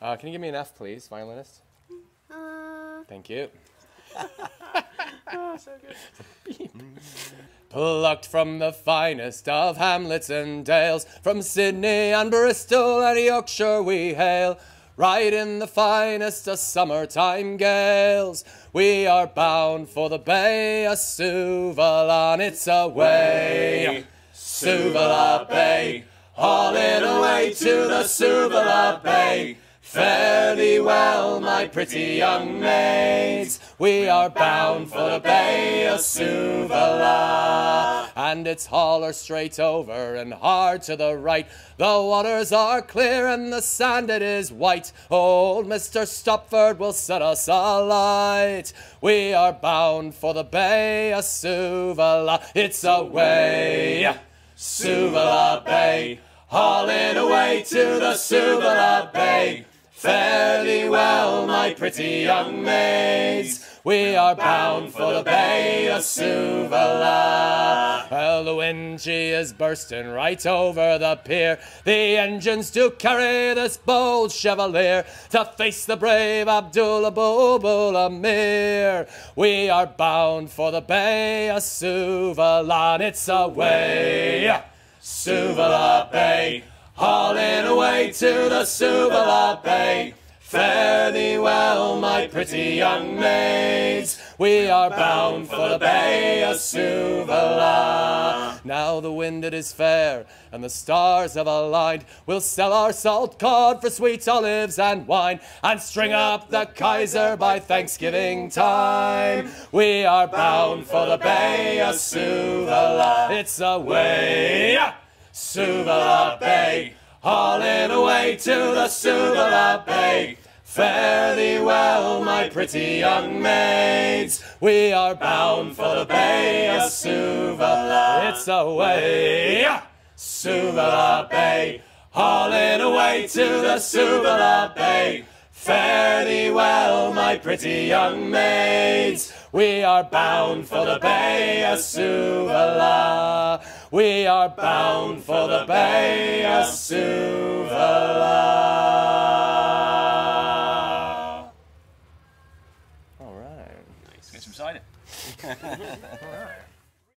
Uh, can you give me an F, please, violinist? Uh, Thank you. oh, so good. Plucked from the finest of hamlets and dales, from Sydney and Bristol and Yorkshire we hail. Right in the finest of summertime gales, we are bound for the Bay of Suvalan. It's away, Suvla Bay, hauling away to the Suvla Bay. Fare well, my pretty young maids. We are bound for the Bay of Suvla. And it's holler straight over and hard to the right. The waters are clear and the sand it is white. Old Mr. Stopford will set us alight. We are bound for the Bay of Suvla. It's away, Suvla Bay. Hauling away to the Suvla Bay. Thee well, my pretty young maids. We are bound for the Bay of Suvla. Well, the wind she is bursting right over the pier. The engines do carry this bold chevalier to face the brave Abdul Abulbul Amir. We are bound for the Bay of Suvla. It's away, Suvla Bay. Hauling away to the Suvla Bay. Fare thee well, my pretty young maids. We are bound for the Bay of Suvla. Now the wind it is fair, and the stars have aligned. We'll sell our salt cod for sweet olives and wine, and string up the Kaiser by Thanksgiving time. We are bound for the Bay of Suvla. It's away. Suvla Bay, hauling away to the Suvla Bay. Fare thee well, my pretty young maids. We are bound for the Bay of Suvla. It's away, Suvla Bay, hauling away to the Suvla Bay. Fare thee well, my pretty young maids. We are bound for the Bay of Suvla. We are bound for the Bay of Suvla. All right. Nice. Get some cider. All right.